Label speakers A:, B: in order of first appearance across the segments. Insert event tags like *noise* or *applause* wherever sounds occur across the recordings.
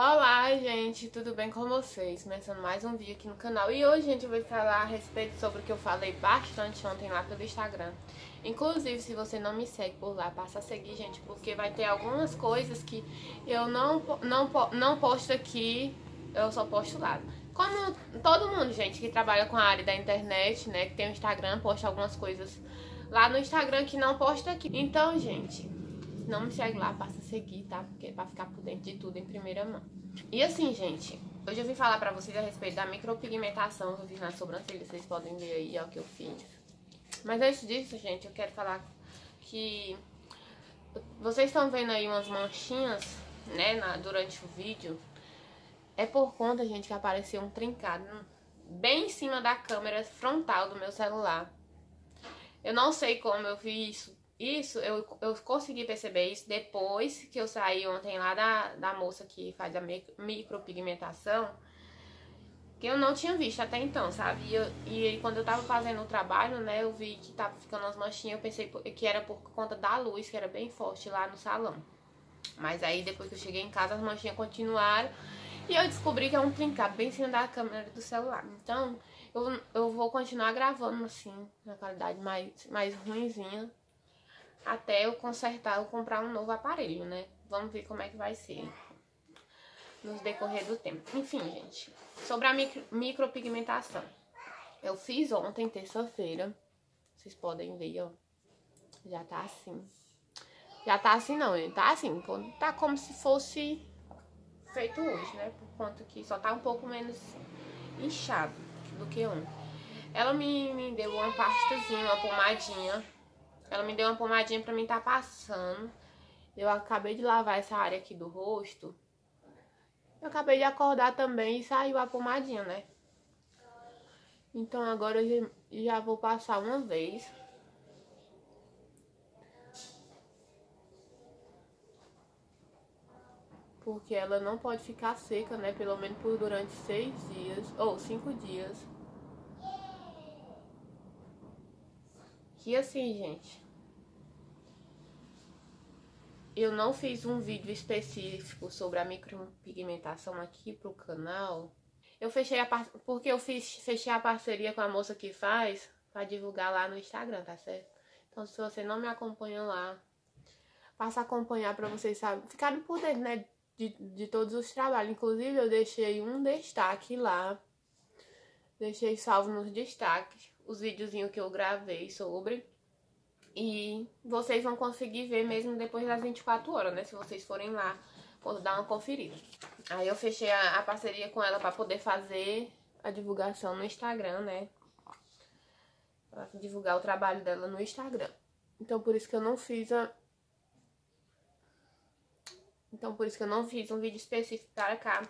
A: Olá, gente, tudo bem com vocês? Começando mais um vídeo aqui no canal. E hoje, gente, eu vou falar a respeito sobre o que eu falei bastante ontem lá pelo Instagram. Inclusive, se você não me segue por lá, passa a seguir, gente, porque vai ter algumas coisas que eu não, não, não posto aqui, eu só posto lá. Como todo mundo, gente, que trabalha com a área da internet, né, que tem o Instagram, posta algumas coisas lá no Instagram que não posta aqui. Então, gente, não me segue lá, passa a seguir, tá? Porque é pra ficar por dentro de tudo em primeira mão. E assim, gente, hoje eu vim falar pra vocês a respeito da micropigmentação que eu fiz na sobrancelha. Vocês podem ver aí, ó, o que eu fiz. Mas antes disso, gente, eu quero falar que vocês estão vendo aí umas manchinhas, né, na, durante o vídeo. É por conta, gente, que apareceu um trincado bem em cima da câmera frontal do meu celular. Eu não sei como eu vi isso isso, eu, eu consegui perceber isso depois que eu saí ontem lá da, da moça que faz a micropigmentação, que eu não tinha visto até então, sabe? E, eu, e quando eu tava fazendo o trabalho, né, eu vi que tava ficando umas manchinhas, eu pensei que era por conta da luz, que era bem forte lá no salão. Mas aí depois que eu cheguei em casa, as manchinhas continuaram e eu descobri que é um trincado bem em cima da câmera do celular. Então, eu, eu vou continuar gravando assim, na qualidade mais, mais ruimzinha até eu consertar ou comprar um novo aparelho, né? Vamos ver como é que vai ser no decorrer do tempo. Enfim, gente, sobre a micro, micropigmentação. Eu fiz ontem, terça-feira. Vocês podem ver, ó. Já tá assim. Já tá assim não, ele tá assim. Tá como se fosse feito hoje, né? Por conta que só tá um pouco menos inchado do que ontem. Ela me, me deu uma pastazinha, uma pomadinha ela me deu uma pomadinha pra mim tá passando. Eu acabei de lavar essa área aqui do rosto. Eu acabei de acordar também e saiu a pomadinha, né? Então agora eu já vou passar uma vez. Porque ela não pode ficar seca, né? Pelo menos por durante seis dias, ou cinco dias. E assim, gente, eu não fiz um vídeo específico sobre a micropigmentação aqui pro canal. Eu fechei a porque eu fiz, fechei a parceria com a moça que faz para divulgar lá no Instagram, tá certo? Então, se você não me acompanha lá, passa a acompanhar para vocês sabe, ficarem por dentro, né, de, de todos os trabalhos. Inclusive, eu deixei um destaque lá. Deixei salvo nos destaques os videozinhos que eu gravei sobre. E vocês vão conseguir ver mesmo depois das 24 horas, né? Se vocês forem lá dar uma conferida. Aí eu fechei a, a parceria com ela pra poder fazer a divulgação no Instagram, né? Pra divulgar o trabalho dela no Instagram. Então por isso que eu não fiz a... Então por isso que eu não fiz um vídeo específico para cá.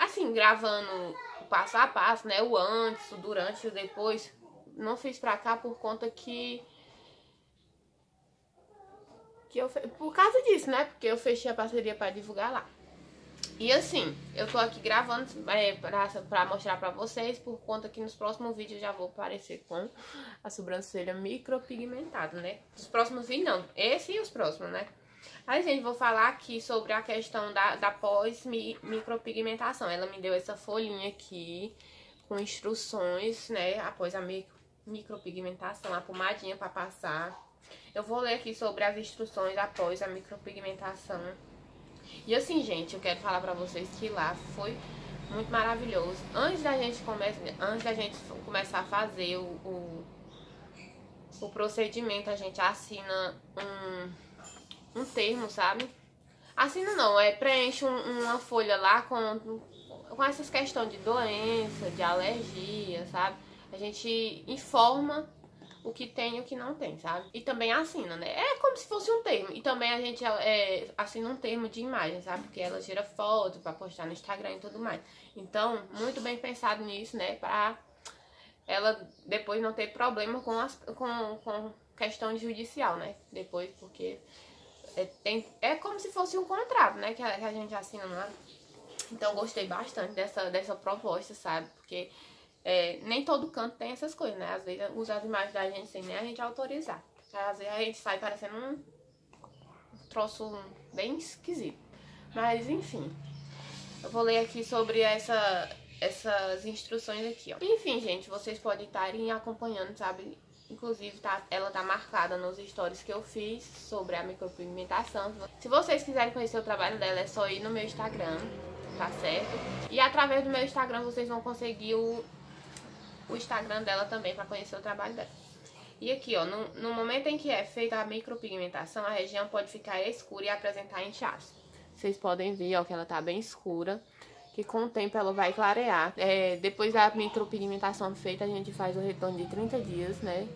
A: Assim, gravando o passo a passo, né? O antes, o durante e o depois. Não fiz pra cá por conta que que eu por causa disso, né? Porque eu fechei a parceria para divulgar lá. E assim, eu tô aqui gravando é, pra, pra mostrar pra vocês, por conta que nos próximos vídeos já vou aparecer com a sobrancelha micropigmentada, né? Os próximos vídeos não, esse e os próximos, né? Aí, gente, vou falar aqui sobre a questão da, da pós-micropigmentação. Ela me deu essa folhinha aqui com instruções, né? Após a micro, micropigmentação, a pomadinha pra passar eu vou ler aqui sobre as instruções após a micropigmentação. E assim, gente, eu quero falar pra vocês que lá foi muito maravilhoso. Antes da gente, come... Antes da gente começar a fazer o, o, o procedimento, a gente assina um, um termo, sabe? Assina não, é preenche um, uma folha lá com, com essas questões de doença, de alergia, sabe? A gente informa o que tem e o que não tem, sabe? E também assina, né? É como se fosse um termo. E também a gente é, assina um termo de imagem, sabe? Porque ela tira foto pra postar no Instagram e tudo mais. Então, muito bem pensado nisso, né? Pra ela depois não ter problema com, as, com, com questão judicial, né? Depois, porque é, tem, é como se fosse um contrato, né? Que a, que a gente assina lá. Então, gostei bastante dessa, dessa proposta, sabe? Porque é, nem todo canto tem essas coisas, né? Às vezes usa as imagens da gente sem nem a gente autorizar. Às vezes a gente sai parecendo um troço bem esquisito. Mas enfim. Eu vou ler aqui sobre essa, essas instruções aqui, ó. Enfim, gente, vocês podem estarem acompanhando, sabe? Inclusive, tá, ela tá marcada nos stories que eu fiz sobre a micropigmentação. Se vocês quiserem conhecer o trabalho dela, é só ir no meu Instagram, tá certo? E através do meu Instagram vocês vão conseguir o, o Instagram dela também para conhecer o trabalho dela. E aqui, ó, no, no, momento em que é feita a micropigmentação, a região pode ficar escura e apresentar inchaço. Vocês podem ver, ó, que ela tá bem escura, que com o tempo ela vai clarear. É, depois da micropigmentação feita, a gente faz o retorno de 30 dias, né?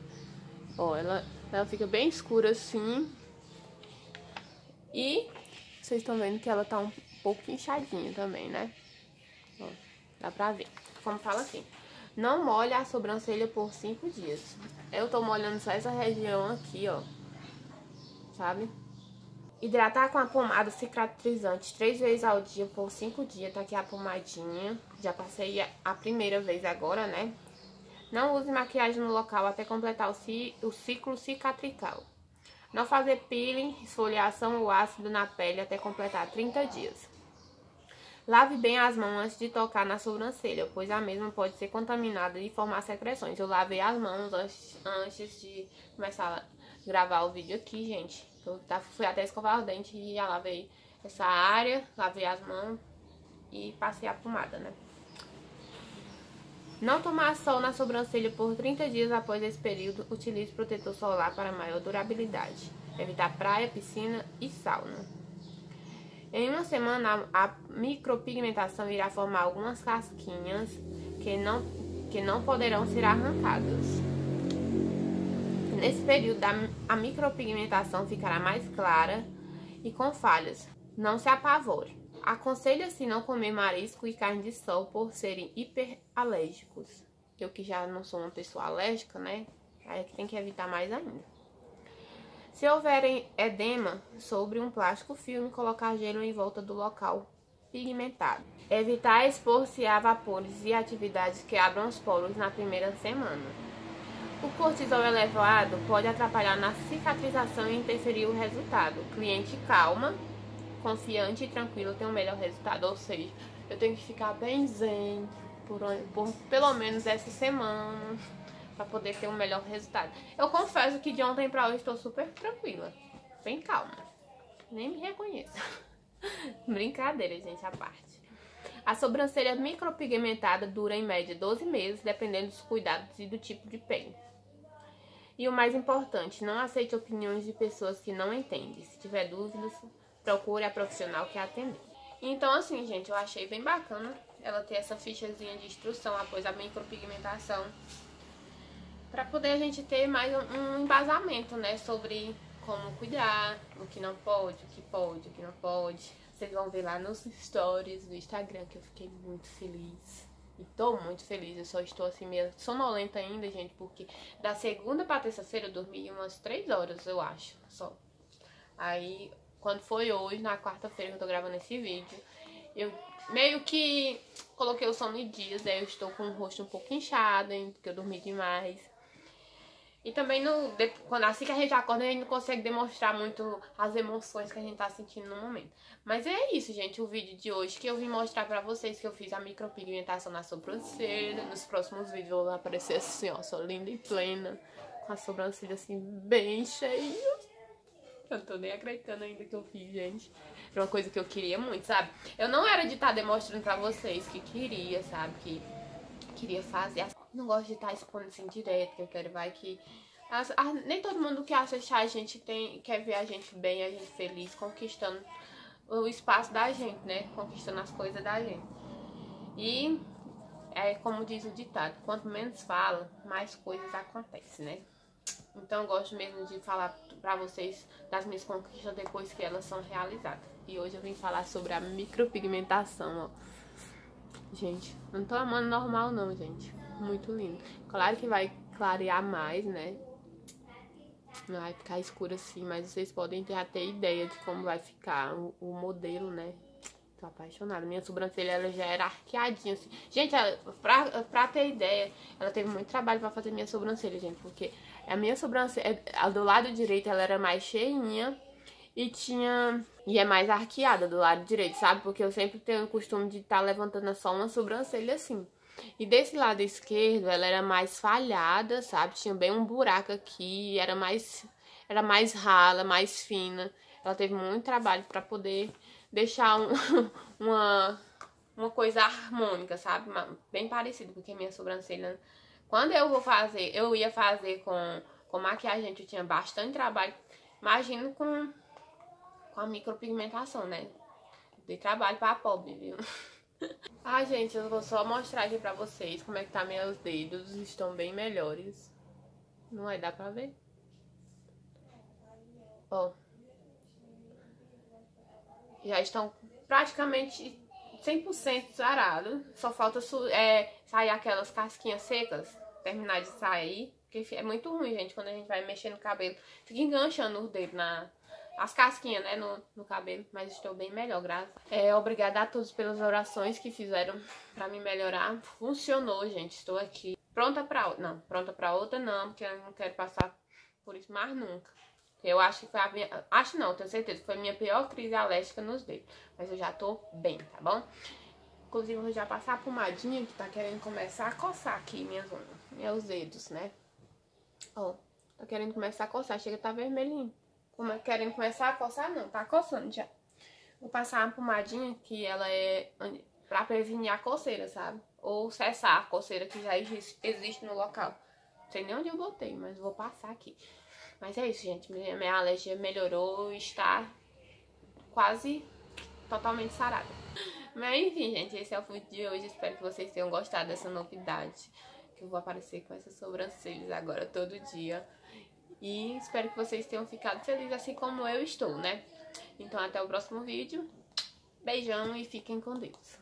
A: Ó, ela, ela fica bem escura assim. E vocês estão vendo que ela tá um pouco inchadinha também, né? Ó, dá pra ver. Como fala assim. Não molhe a sobrancelha por 5 dias. Eu tô molhando só essa região aqui, ó. Sabe? Hidratar com a pomada cicatrizante três vezes ao dia por 5 dias. Tá aqui a pomadinha. Já passei a primeira vez agora, né? Não use maquiagem no local até completar o, ci o ciclo cicatrical. Não fazer peeling, esfoliação ou ácido na pele até completar 30 dias. Lave bem as mãos antes de tocar na sobrancelha, pois a mesma pode ser contaminada e formar secreções. Eu lavei as mãos antes, de começar a gravar o vídeo aqui, gente. Eu tá, fui até escovar o dente e já lavei essa área, lavei as mãos e passei a pomada, né? Não tomar sol na sobrancelha por 30 dias após esse período, utilize protetor solar para maior durabilidade. Evitar praia, piscina e sauna. Em uma semana, a micropigmentação irá formar algumas casquinhas que não, que não poderão ser arrancadas. Nesse período, a micropigmentação ficará mais clara e com falhas. Não se apavore. Aconselha-se não comer marisco e carne de sol por serem hiperalérgicos. Eu que já não sou uma pessoa alérgica, né? Aí que tem que evitar mais ainda. Se houver edema sobre um plástico filme, colocar gelo em volta do local pigmentado. Evitar expor-se a vapores e atividades que abram os poros na primeira semana. O cortisol elevado pode atrapalhar na cicatrização e interferir o resultado. Cliente calma, confiante e tranquilo tem um melhor resultado. Ou seja, eu tenho que ficar bem zen por, por pelo menos essa semana para poder ter um melhor resultado. Eu confesso que de ontem para hoje estou super tranquila, bem calma. Nem me reconheço. *laughs* Brincadeira, gente, a parte. A sobrancelha micropigmentada dura em média 12 meses, dependendo dos cuidados e do tipo de pele. E o mais importante, não aceite opiniões de pessoas que não entendem. Se tiver dúvidas, procure a profissional que atender. Então, assim, gente, eu achei bem bacana ela ter essa fichazinha de instrução após a micropigmentação para poder a gente ter mais um embasamento, né, sobre como cuidar, o que não pode, o que pode, o que não pode. Vocês vão ver lá nos stories do Instagram que eu fiquei muito feliz. E tô muito feliz, eu só estou assim meio sonolenta ainda, gente, porque da segunda pra terça-feira eu dormi umas três horas, eu acho, só. Aí, quando foi hoje, na quarta-feira que eu tô gravando esse vídeo, eu meio que coloquei o sono em dias, aí eu estou com o rosto um pouco inchado, porque eu dormi demais. E também no, quando assim que a gente acorda, a gente não consegue demonstrar muito as emoções que a gente tá sentindo no momento. Mas é isso, gente, o vídeo de hoje que eu vim mostrar pra vocês que eu fiz a micropigmentação na sobrancelha. Nos próximos vídeos eu vou aparecer assim, ó, sou linda e plena, com a sobrancelha assim bem cheia. Eu tô nem acreditando ainda que eu fiz, gente. Era uma coisa que eu queria muito, sabe? Eu não era de estar tá demonstrando pra vocês que queria, sabe? Que queria fazer não gosto de estar tá expondo assim direto, que eu quero vai que. As, nem todo mundo que assiste a gente tem, quer ver a gente bem, a gente feliz, conquistando o espaço da gente, né? Conquistando as coisas da gente. E é como diz o ditado, quanto menos fala, mais coisas acontecem, né? Então eu gosto mesmo de falar pra vocês das minhas conquistas depois que elas são realizadas. E hoje eu vim falar sobre a micropigmentação, ó. Gente, não tô amando normal não, gente muito lindo. Claro que vai clarear mais, né? Não vai ficar escuro assim, mas vocês podem ter até ideia de como vai ficar o, o modelo, né? Tô apaixonada. Minha sobrancelha ela já era arqueadinha, assim. Gente, ela, pra, pra ter ideia, ela teve muito trabalho pra fazer minha sobrancelha, gente. Porque a minha sobrancelha, a do lado direito, ela era mais cheinha. e tinha. E é mais arqueada do lado direito, sabe? Porque eu sempre tenho o costume de estar tá levantando só uma sobrancelha assim. E desse lado esquerdo, ela era mais falhada, sabe? Tinha bem um buraco aqui, era mais era mais rala, mais fina. Ela teve muito trabalho para poder deixar um, *laughs* uma uma coisa harmônica, sabe? Bem parecido, porque minha sobrancelha quando eu vou fazer, eu ia fazer com com maquiagem, eu tinha bastante trabalho. Imagino com com a micropigmentação, né? De trabalho para pobre, viu? *laughs* *laughs* ah, gente, eu vou só mostrar aqui pra vocês como é que tá meus dedos. Estão bem melhores. Não vai dar pra ver? Ó. Já estão praticamente 100% sarados. Só falta é, sair aquelas casquinhas secas. Terminar de sair. Porque é muito ruim, gente, quando a gente vai mexer no cabelo. Fica enganchando os dedos na, as casquinhas, né, no, no cabelo, mas estou bem melhor, graças. É, obrigada a todos pelas orações que fizeram para me melhorar. Funcionou, gente, estou aqui pronta para outra. Não, pronta para outra não, porque eu não quero passar por isso mais nunca. Eu acho que foi a minha, acho não, tenho certeza que foi a minha pior crise alérgica nos dedos, mas eu já tô bem, tá bom? Inclusive, eu vou já passar a pomadinha que tá querendo começar a coçar aqui minhas unhas, meus dedos, né? Ó, tá querendo começar a coçar, chega tá vermelhinho como, querendo começar a coçar, não, tá coçando já. Vou passar uma pomadinha que ela é pra prevenir a coceira, sabe? Ou cessar a coceira que já existe, existe no local. Não sei nem onde eu botei, mas vou passar aqui. Mas é isso, gente. Minha, minha alergia melhorou e está quase totalmente sarada. Mas enfim, gente, esse é o vídeo de hoje. Espero que vocês tenham gostado dessa novidade. Que eu vou aparecer com essas sobrancelhas agora todo dia. E espero que vocês tenham ficado felizes assim como eu estou, né? Então até o próximo vídeo. Beijão e fiquem com Deus.